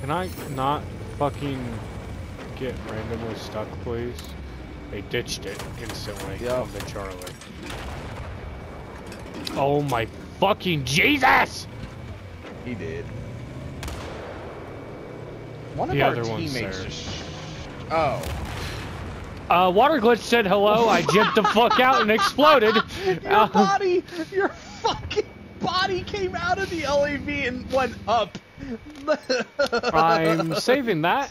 Can I not fucking get randomly stuck, please? They ditched it instantly Yep. on the Charlie. Oh my fucking Jesus! He did. One of The our other one's teammates there. just. Oh. Uh, Water Glitch said hello. I jumped the fuck out and exploded. Your Uh, body, your fucking body came out of the LAV and went up. I'm saving that.